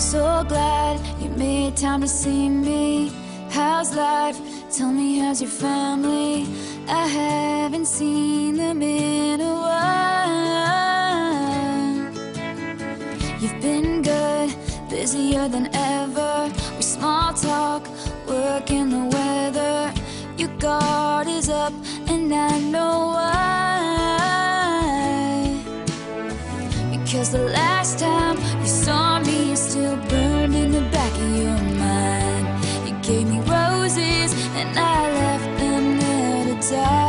so glad you made time to see me. How's life? Tell me, how's your family? I haven't seen them in a while. You've been good, busier than ever. We small talk, work in the weather. Your guard is up, and I know why. Because the last time. sad.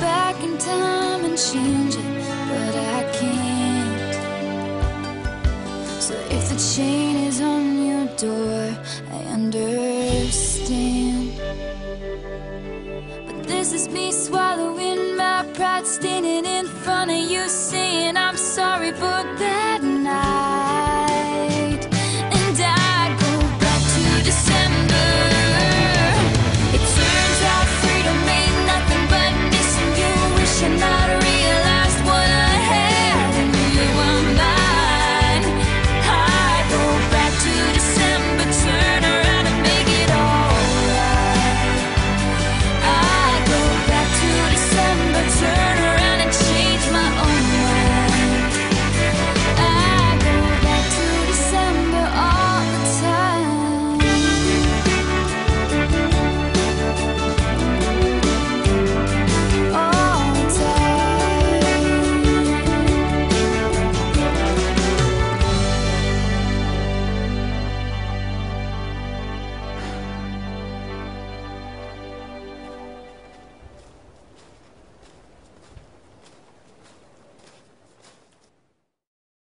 back in time and change it, but I can't. So if the chain is on your door, I understand. But this is me swallowing my pride, standing in front of you, saying I'm sorry, for that.